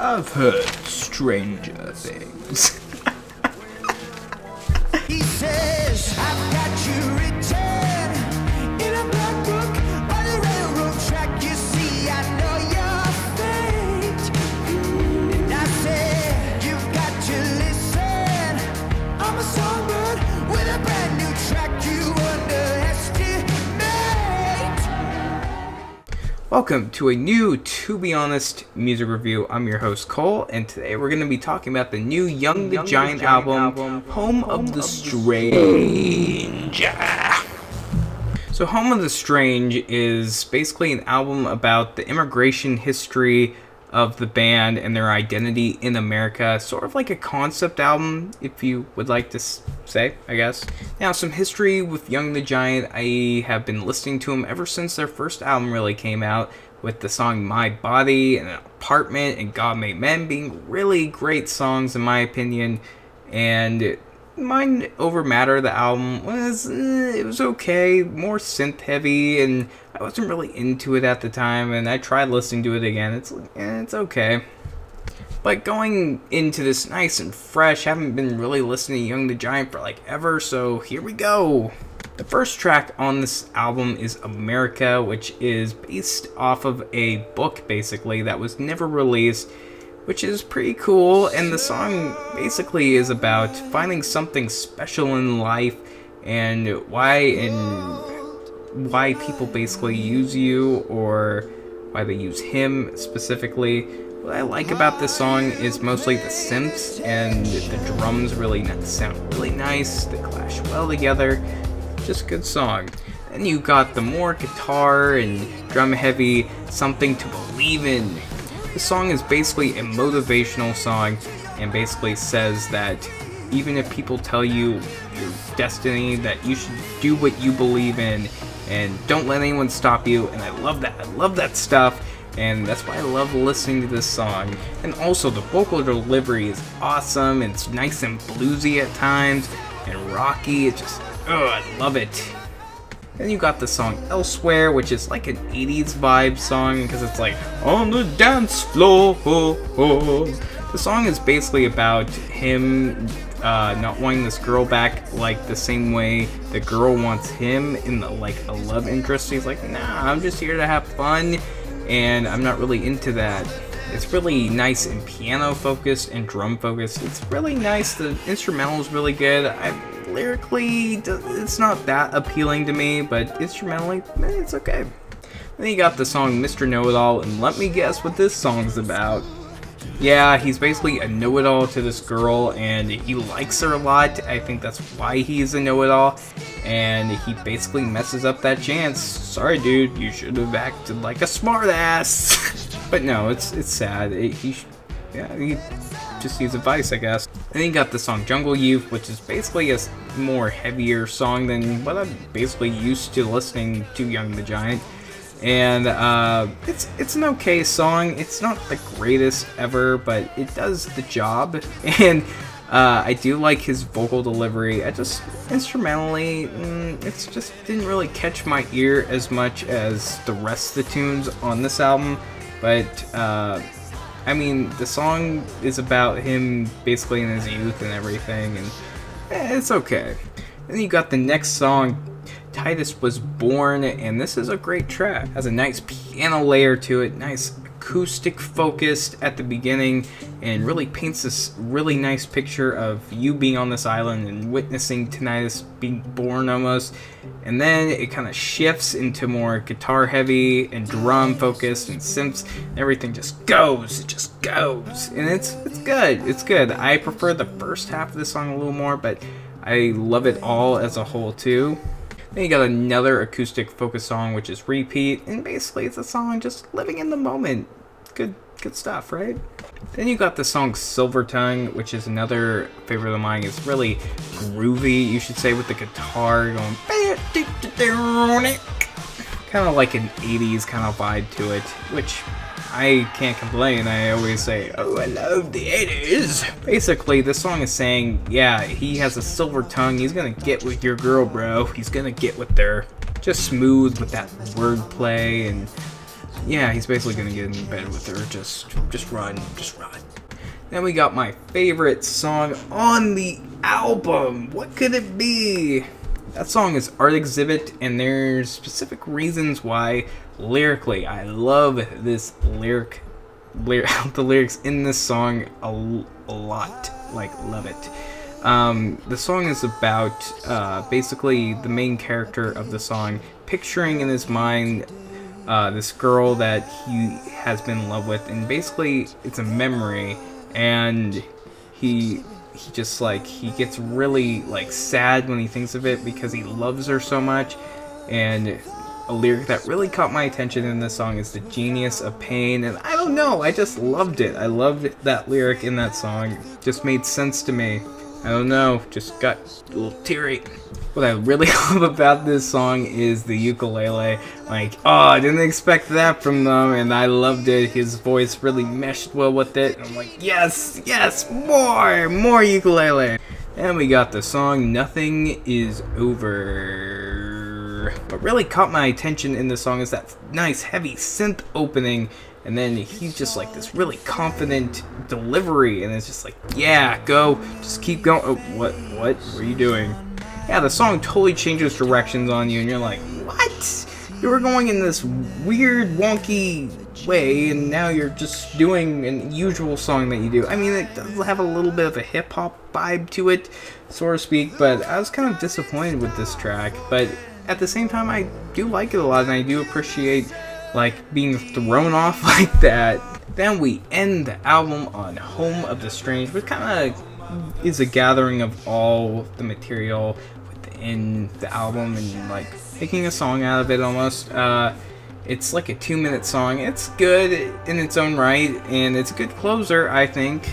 I've heard stranger things. He says, Welcome to a new To Be Honest music review. I'm your host Cole, and today we're going to be talking about the new Young the Giant, album, Home, of the Strange. So, Home of the Strange is basically an album about the immigration history of the band and their identity in America. Sort of like a concept album, if you would like to say, I guess. Now, some history with Young the Giant. I have been listening to them ever since their first album really came out, with the song My Body and Apartment and God Made Men being really great songs, in my opinion. And Mind Over Matter, the album, was eh, it was okay, more synth heavy, and I wasn't really into it at the time. And I tried listening to it again. It's eh, it's okay. But going into this nice and fresh, haven't been really listening to Young the Giant for like ever, so here we go. The first track on this album is Amerika, which is based off of a book basically that was never released which is pretty cool. And the song basically is about finding something special in life and why and why people basically use you or why they use him specifically. What I like about this song is mostly the synths and the drums really sound really nice. They clash well together. Just good song. Then you got the more guitar and drum heavy something to believe in. The song is basically a motivational song and basically says that even if people tell you your destiny, that you should do what you believe in and don't let anyone stop you. And I love that. I love that stuff. And that's why I love listening to this song. And also, the vocal delivery is awesome. It's nice and bluesy at times and rocky. It's just, oh, I love it. Then you got the song Elsewhere, which is like an 80s vibe song because it's like on the dance floor. The song is basically about him uh, not wanting this girl back like the same way the girl wants him in the like a love interest. He's like, nah, I'm just here to have fun, and I'm not really into that. It's really nice and piano focused and drum focused. It's really nice. The instrumental is really good. I lyrically, it's not that appealing to me, but instrumentally, eh, it's okay. Then you got the song Mr. Know It All, and let me guess what this song's about. Yeah, he's basically a know it all to this girl, and he likes her a lot. I think that's why he's a know it all, and he basically messes up that chance. Sorry, dude, you should have acted like a smartass. but no, it's it's sad. It, he, yeah, he just needs advice, I guess. Then you got the song Jungle Youth, which is basically a more heavier song than what I'm basically used to listening to Young the Giant and uh, it's it's an okay song. It's not the greatest ever, but it does the job. And uh, I do like his vocal delivery. I just instrumentally, mm, it's just didn't really catch my ear as much as the rest of the tunes on this album. But uh, I mean, the song is about him basically in his youth and everything, and eh, it's okay. Then you got the next song, Titus was born, and this is a great track. Has a nice piano layer to it, nice acoustic focused at the beginning, and really paints this really nice picture of you being on this island and witnessing Titus being born almost. And then it kind of shifts into more guitar heavy and drum focused and synths. And everything just goes, it just goes, and it's it's good. It's good. I prefer the first half of the song a little more, but I love it all as a whole too. Then you got another acoustic focus song, which is Repeat, and basically it's a song just living in the moment. Good, good stuff, right? Then you got the song Silver Tongue, which is another favorite of mine. It's really groovy, you should say, with the guitar going. Kind of like an 80s kind of vibe to it, which I can't complain. I always say, oh, I love the 80s. Basically, this song is saying, yeah, he has a silver tongue. He's gonna get with your girl, bro. He's gonna get with her. Just smooth with that wordplay and yeah, he's basically gonna get in bed with her. Just, just run, just run. Then we got my favorite song on the album. What could it be? That song is Art Exhibit, and there's specific reasons why. Lyrically, I love this lyric, lyric the lyrics in this song a, a lot. Like, love it. Um, the song is about uh, basically the main character of the song picturing in his mind uh, this girl that he has been in love with, and basically it's a memory, and he he just like he gets really like sad when he thinks of it because he loves her so much, and a lyric that really caught my attention in this song is the genius of pain and i don't know i just loved it. I loved that lyric in that song. Just made sense to me i don't know just got a little teary what I really love about this song is the ukulele. Like, oh, I didn't expect that from them, and I loved it. His voice really meshed well with it. I'm like, yes, yes, more, more ukulele. And we got the song Nothing Is Over. What really caught my attention in the song is that nice, heavy synth opening and then he's just like this really confident delivery and it's just like yeah go just keep going oh, what what are you doing yeah, the song totally changes directions on you, and you're like, what? You were going in this weird, wonky way, and now you're just doing an usual song that you do. I mean, it does have a little bit of a hip hop vibe to it, so to speak, but I was kind of disappointed with this track. But at the same time, I do like it a lot, and I do appreciate like being thrown off like that. Then we end the album on Home of the Strange, which kind of is a gathering of all the material within the album and like making a song out of it almost. Uh, it's like a two minute song. It's good in its own right, and it's a good closer, I think.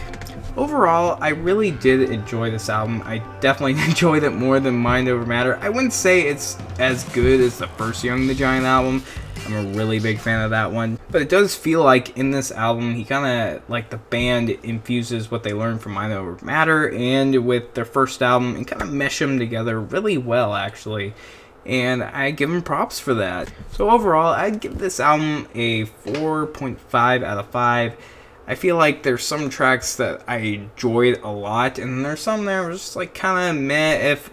Overall, I really did enjoy this album. I definitely enjoyed it more than Mind Over Matter. I wouldn't say it's as good as the first Young the Giant album, I'm a really big fan of that one. But it does feel like in this album, he kind of, like the band infuses what they learned from Mind Over Matter and with their first album and kind of mesh them together really well, actually. And I give him props for that. So overall, I'd give this album a 4.5 out of 5. I feel like there's some tracks that I enjoyed a lot, and there's some that were just like kind of meh if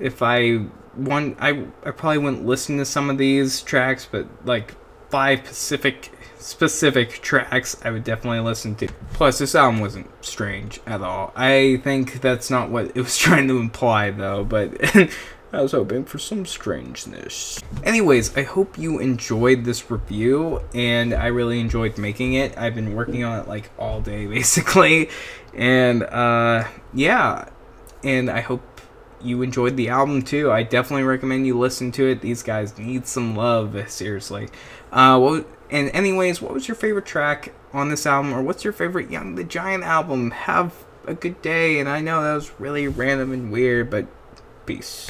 if I one I I probably wouldn't listen to some of these tracks, but like five specific specific tracks I would definitely listen to. Plus, this album wasn't strange at all. I think that's not what it was trying to imply, though. But I was hoping for some strangeness. Anyways, I hope you enjoyed this review, and I really enjoyed making it. I've been working on it like all day, basically, and uh, yeah, and I hope you enjoyed the album too. I definitely recommend you listen to it. These guys need some love, seriously. Uh, what, and anyways, what was your favorite track on this album, or what's your favorite Young the Giant album? Have a good day, and I know that was really random and weird, but peace.